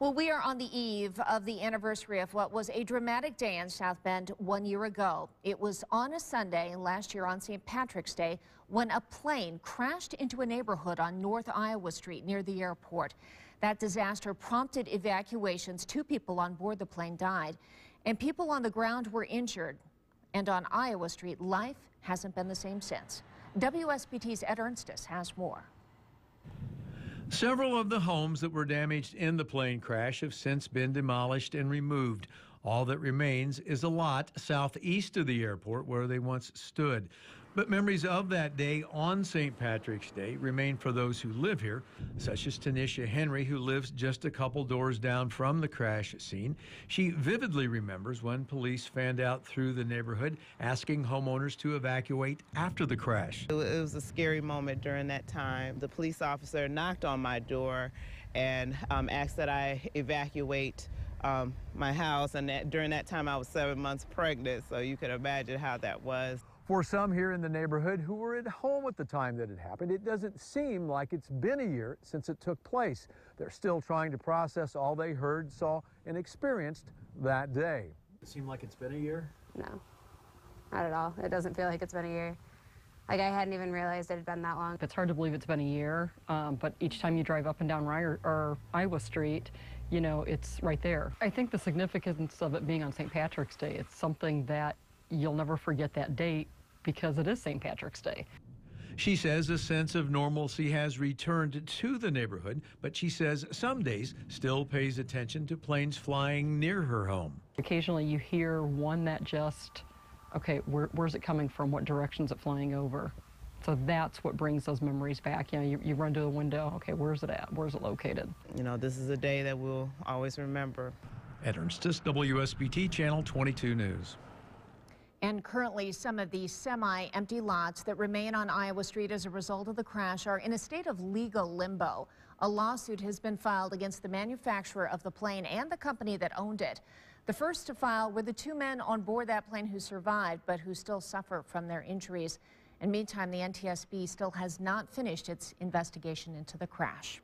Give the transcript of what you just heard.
Well, we are on the eve of the anniversary of what was a dramatic day in South Bend one year ago. It was on a Sunday last year on St. Patrick's Day when a plane crashed into a neighborhood on North Iowa Street near the airport. That disaster prompted evacuations. Two people on board the plane died, and people on the ground were injured. And on Iowa Street, life hasn't been the same since. WSBT's Ed Ernsting has more. Several of the homes that were damaged in the plane crash have since been demolished and removed. All that remains is a lot southeast of the airport where they once stood. But memories of that day on St. Patrick's Day remain for those who live here, such as Tanisha Henry, who lives just a couple doors down from the crash scene. She vividly remembers when police fanned out through the neighborhood asking homeowners to evacuate after the crash. It was a scary moment during that time. The police officer knocked on my door and um, asked that I evacuate um, my house. And that, during that time, I was seven months pregnant, so you could imagine how that was. For some here in the neighborhood who were at home at the time that it happened, it doesn't seem like it's been a year since it took place. They're still trying to process all they heard, saw, and experienced that day. It seemed like it's been a year? No, not at all. It doesn't feel like it's been a year. Like I hadn't even realized it had been that long. It's hard to believe it's been a year, um, but each time you drive up and down Ryer, or Iowa Street, you know, it's right there. I think the significance of it being on St. Patrick's Day, it's something that you'll never forget that date because it is St. Patrick's Day. She says a sense of normalcy has returned to the neighborhood, but she says some days still pays attention to planes flying near her home. Occasionally you hear one that just, okay, where, where's it coming from? What direction is it flying over? So that's what brings those memories back. You know, you, you run to the window, okay, where's it at? Where's it located? You know, this is a day that we'll always remember. Ed Ernsting, WSBT Channel 22 News. And currently, some of these semi-empty lots that remain on Iowa Street as a result of the crash are in a state of legal limbo. A lawsuit has been filed against the manufacturer of the plane and the company that owned it. The first to file were the two men on board that plane who survived, but who still suffer from their injuries. And meantime, the NTSB still has not finished its investigation into the crash.